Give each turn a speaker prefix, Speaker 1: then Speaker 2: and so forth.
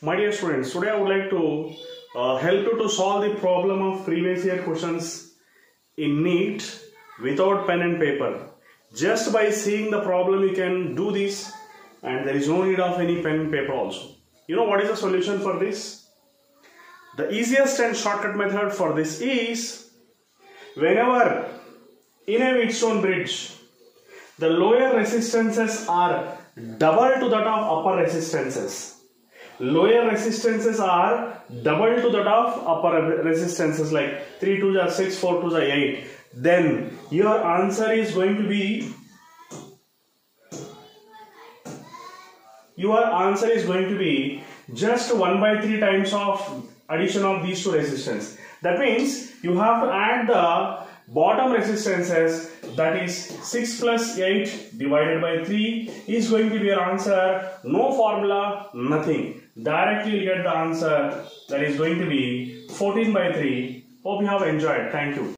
Speaker 1: My dear students, today I would like to uh, help you to solve the problem of previous year questions in NEET without pen and paper. Just by seeing the problem you can do this and there is no need of any pen and paper also. You know what is the solution for this? The easiest and shortcut method for this is whenever in a Wheatstone bridge the lower resistances are double to that of upper resistances lower resistances are double to that of upper resistances like 3 to the 6 4 to the 8 then your answer is going to be your answer is going to be just 1 by 3 times of addition of these two resistance. That means you have to add the bottom resistances that is 6 plus 8 divided by 3 is going to be your answer. No formula nothing. Directly you'll get the answer that is going to be 14 by 3 hope you have enjoyed. Thank you